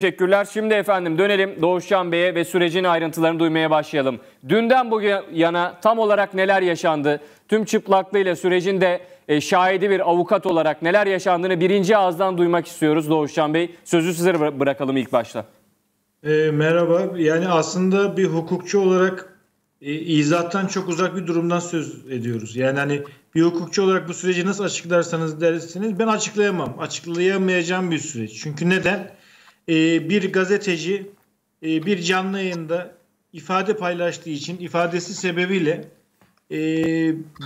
Teşekkürler. Şimdi efendim dönelim Doğuşcan Bey'e ve sürecin ayrıntılarını duymaya başlayalım. Dünden bu yana tam olarak neler yaşandı? Tüm çıplaklığıyla sürecin de e, şahidi bir avukat olarak neler yaşandığını birinci ağızdan duymak istiyoruz Doğuşcan Bey. Sözü size bırakalım ilk başta. E, merhaba. Yani aslında bir hukukçu olarak e, izahtan çok uzak bir durumdan söz ediyoruz. Yani hani bir hukukçu olarak bu süreci nasıl açıklarsanız dersiniz ben açıklayamam. Açıklayamayacağım bir süreç. Çünkü neden? E, bir gazeteci e, bir canlı yayında ifade paylaştığı için ifadesi sebebiyle e,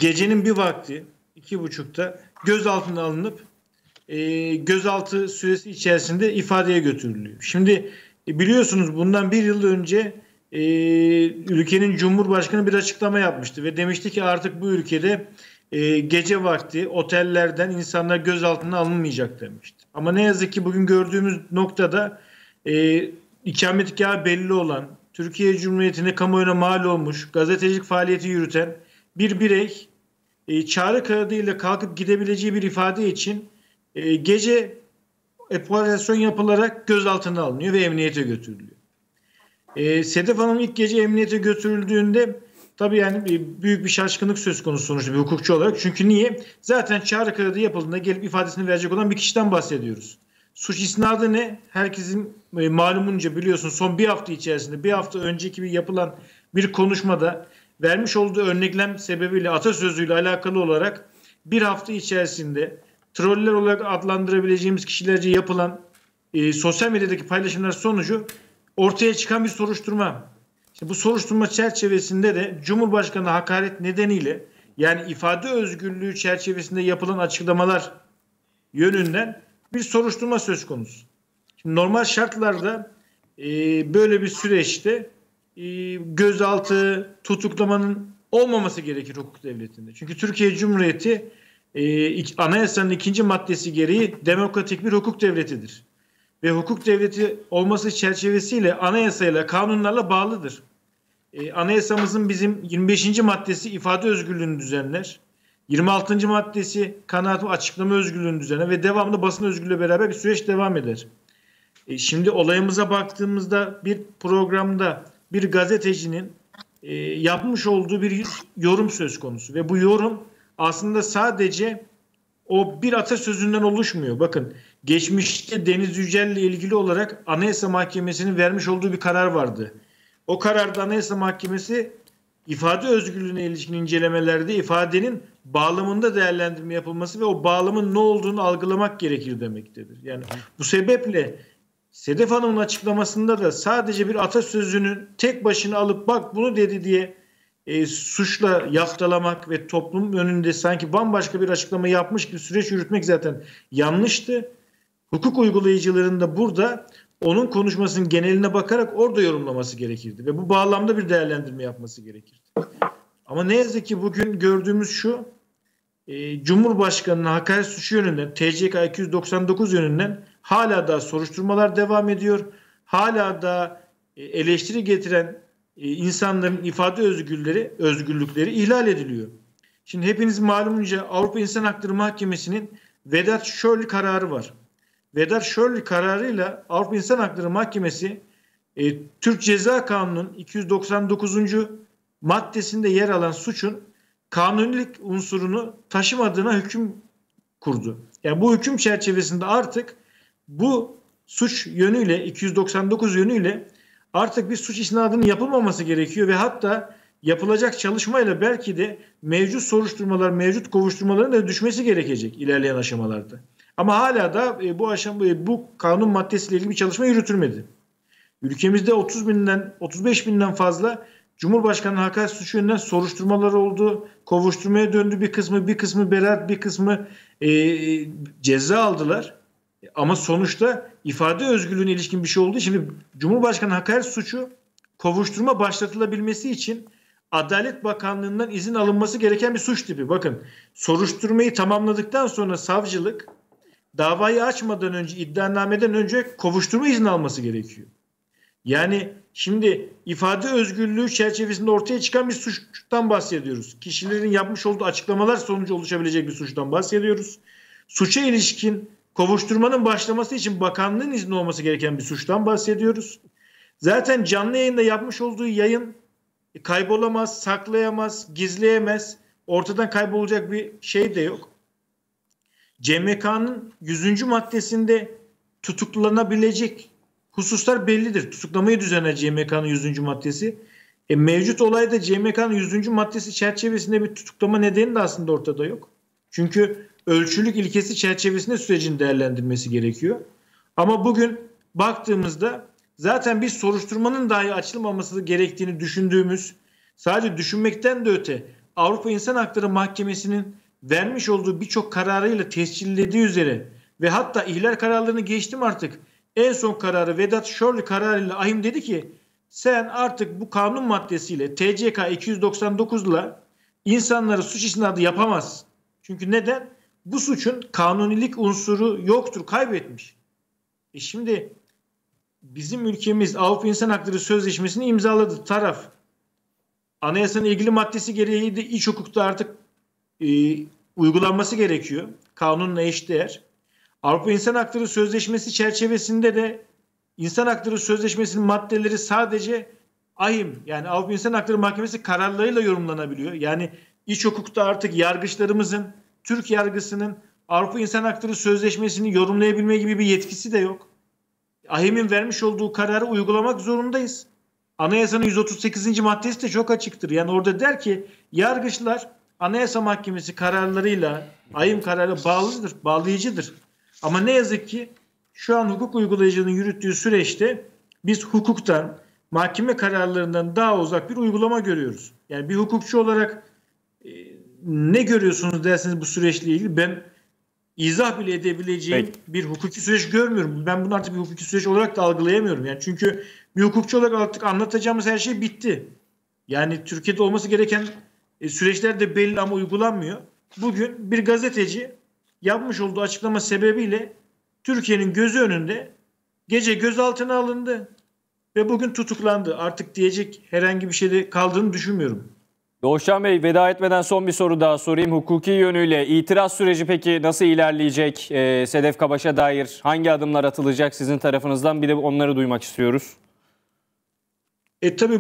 gecenin bir vakti iki buçukta gözaltına alınıp e, gözaltı süresi içerisinde ifadeye götürülüyor. Şimdi biliyorsunuz bundan bir yıl önce ülkenin Cumhurbaşkanı bir açıklama yapmıştı ve demişti ki artık bu ülkede e, gece vakti otellerden insanlar gözaltına alınmayacak demişti. Ama ne yazık ki bugün gördüğümüz noktada e, ikametgahı belli olan, Türkiye Cumhuriyeti'ne kamuoyuna mal olmuş, gazetecilik faaliyeti yürüten bir birey e, çağrı kağıdıyla kalkıp gidebileceği bir ifade için e, gece operasyon yapılarak gözaltına alınıyor ve emniyete götürülüyor. E, Sedef Hanım ilk gece emniyete götürüldüğünde Tabii yani büyük bir şaşkınlık söz konusu sonuçta bir hukukçu olarak. Çünkü niye? Zaten çağrı kağıdı yapıldığında gelip ifadesini verecek olan bir kişiden bahsediyoruz. Suç isnadı ne? Herkesin e, malumunca biliyorsun son bir hafta içerisinde bir hafta önceki bir yapılan bir konuşmada vermiş olduğu örneklem sebebiyle atasözüyle alakalı olarak bir hafta içerisinde troller olarak adlandırabileceğimiz kişilerce yapılan e, sosyal medyadaki paylaşımlar sonucu ortaya çıkan bir soruşturma. İşte bu soruşturma çerçevesinde de Cumhurbaşkanı hakaret nedeniyle yani ifade özgürlüğü çerçevesinde yapılan açıklamalar yönünden bir soruşturma söz konusu. Şimdi normal şartlarda e, böyle bir süreçte e, gözaltı, tutuklamanın olmaması gerekir hukuk devletinde. Çünkü Türkiye Cumhuriyeti e, anayasanın ikinci maddesi gereği demokratik bir hukuk devletidir. Ve hukuk devleti olması çerçevesiyle anayasayla, kanunlarla bağlıdır. E, anayasamızın bizim 25. maddesi ifade özgürlüğünü düzenler. 26. maddesi kanaat açıklama özgürlüğünü düzenler ve devamlı basın özgürlüğü beraber bir süreç devam eder. E, şimdi olayımıza baktığımızda bir programda bir gazetecinin e, yapmış olduğu bir yorum söz konusu ve bu yorum aslında sadece o bir atasözünden oluşmuyor. Bakın geçmişte Deniz Yücel ile ilgili olarak Anayasa Mahkemesi'nin vermiş olduğu bir karar vardı. O kararda Anayasa Mahkemesi ifade özgürlüğüne ilişkin incelemelerde ifadenin bağlamında değerlendirme yapılması ve o bağlamın ne olduğunu algılamak gerekir demektedir. Yani bu sebeple Sedef Hanım'ın açıklamasında da sadece bir atasözünün tek başına alıp bak bunu dedi diye e, suçla yaftalamak ve toplum önünde sanki bambaşka bir açıklama yapmış gibi süreç yürütmek zaten yanlıştı. Hukuk uygulayıcıların da burada onun konuşmasının geneline bakarak orada yorumlaması gerekirdi ve bu bağlamda bir değerlendirme yapması gerekirdi. Ama ne yazık ki bugün gördüğümüz şu e, Cumhurbaşkanı'na hakaret suçu yönünden TCK 299 yönünden hala da soruşturmalar devam ediyor. Hala da e, eleştiri getiren e, insanların ifade özgürlükleri, özgürlükleri ihlal ediliyor. Şimdi hepiniz malumunca Avrupa İnsan Hakları Mahkemesi'nin Vedat Şöl kararı var. Vedat Şöl kararıyla Avrupa İnsan Hakları Mahkemesi e, Türk Ceza Kanunu'nun 299. maddesinde yer alan suçun kanunilik unsurunu taşımadığına hüküm kurdu. Yani bu hüküm çerçevesinde artık bu suç yönüyle 299 yönüyle artık bir suç isnadının yapılmaması gerekiyor ve hatta yapılacak çalışmayla belki de mevcut soruşturmalar, mevcut kovuşturmaların da düşmesi gerekecek ilerleyen aşamalarda. Ama hala da e, bu aşama e, bu kanun maddesiyle ilgili bir çalışma yürütülmedi. Ülkemizde 30 binden 35 binden fazla Cumhurbaşkanı hakaret suçu yönünden soruşturmalar oldu. Kovuşturmaya döndü bir kısmı, bir kısmı beraat, bir kısmı e, ceza aldılar. Ama sonuçta ifade özgürlüğüne ilişkin bir şey olduğu için Cumhurbaşkanı hakaret suçu kovuşturma başlatılabilmesi için Adalet Bakanlığı'ndan izin alınması gereken bir suç tipi. Bakın soruşturmayı tamamladıktan sonra savcılık davayı açmadan önce iddianameden önce kovuşturma izni alması gerekiyor. Yani şimdi ifade özgürlüğü çerçevesinde ortaya çıkan bir suçtan bahsediyoruz. Kişilerin yapmış olduğu açıklamalar sonucu oluşabilecek bir suçtan bahsediyoruz. Suça ilişkin kovuşturmanın başlaması için bakanlığın izni olması gereken bir suçtan bahsediyoruz. Zaten canlı yayında yapmış olduğu yayın kaybolamaz, saklayamaz, gizleyemez. Ortadan kaybolacak bir şey de yok. CMK'nın 100. maddesinde tutuklanabilecek hususlar bellidir. Tutuklamayı düzenler CMK'nın 100. maddesi. E, mevcut olayda CMK'nın 100. maddesi çerçevesinde bir tutuklama nedeni de aslında ortada yok. Çünkü ölçülük ilkesi çerçevesinde sürecin değerlendirmesi gerekiyor. Ama bugün baktığımızda zaten bir soruşturmanın dahi açılmaması gerektiğini düşündüğümüz, sadece düşünmekten de öte Avrupa İnsan Hakları Mahkemesi'nin vermiş olduğu birçok kararıyla tescillediği üzere ve hatta ihlal kararlarını geçtim artık. En son kararı Vedat Şorlu kararıyla ahim dedi ki sen artık bu kanun maddesiyle TCK 299 ile insanları suç isnadı yapamaz. Çünkü neden? Bu suçun kanunilik unsuru yoktur, kaybetmiş. E şimdi bizim ülkemiz Avrupa İnsan Hakları Sözleşmesi'ni imzaladı taraf. Anayasanın ilgili maddesi gereği de iç hukukta artık e, uygulanması gerekiyor. Kanunla eşdeğer. Avrupa İnsan Hakları Sözleşmesi çerçevesinde de İnsan Hakları Sözleşmesi'nin maddeleri sadece ahim yani Avrupa İnsan Hakları Mahkemesi kararlarıyla yorumlanabiliyor. Yani iç hukukta artık yargıçlarımızın, Türk yargısının Avrupa İnsan Hakları Sözleşmesi'ni yorumlayabilme gibi bir yetkisi de yok. AHİM'in vermiş olduğu kararı uygulamak zorundayız. Anayasanın 138. maddesi de çok açıktır. Yani orada der ki yargıçlar Anayasa Mahkemesi kararlarıyla AYİM kararı bağlıdır, bağlayıcıdır. Ama ne yazık ki şu an hukuk uygulayıcının yürüttüğü süreçte biz hukuktan, mahkeme kararlarından daha uzak bir uygulama görüyoruz. Yani bir hukukçu olarak e, ne görüyorsunuz derseniz bu süreçle ilgili ben izah bile edebileceğim Peki. bir hukuki süreç görmüyorum. Ben bunu artık bir hukuki süreç olarak da algılayamıyorum. Yani çünkü bir hukukçu olarak artık anlatacağımız her şey bitti. Yani Türkiye'de olması gereken e, süreçler de belli ama uygulanmıyor. Bugün bir gazeteci yapmış olduğu açıklama sebebiyle Türkiye'nin gözü önünde gece gözaltına alındı ve bugün tutuklandı. Artık diyecek herhangi bir şey de kaldığını düşünmüyorum. Doğuşcan Bey veda etmeden son bir soru daha sorayım. Hukuki yönüyle itiraz süreci peki nasıl ilerleyecek? Ee, Sedef Kabaş'a dair hangi adımlar atılacak sizin tarafınızdan? Bir de onları duymak istiyoruz. E tabi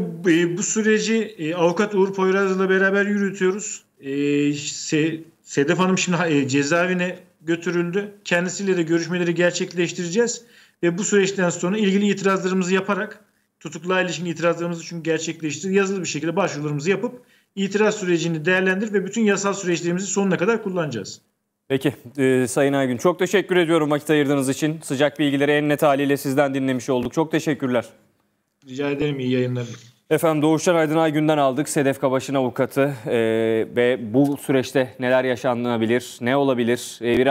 bu süreci e, avukat Uğur Poyraz'la beraber yürütüyoruz. E, Se- Sedef Hanım şimdi e, cezaevine götürüldü. Kendisiyle de görüşmeleri gerçekleştireceğiz. Ve bu süreçten sonra ilgili itirazlarımızı yaparak tutukluğa ilişkin itirazlarımızı çünkü gerçekleştir. Yazılı bir şekilde başvurularımızı yapıp itiraz sürecini değerlendir ve bütün yasal süreçlerimizi sonuna kadar kullanacağız. Peki e, Sayın Aygün çok teşekkür ediyorum vakit ayırdığınız için. Sıcak bilgileri en net haliyle sizden dinlemiş olduk. Çok teşekkürler. Rica ederim iyi yayınlar. Efendim Doğuşcan Aydın Aygün'den aldık. Sedef Kabaş'ın avukatı e, ve bu süreçte neler yaşanabilir, ne olabilir? E, biraz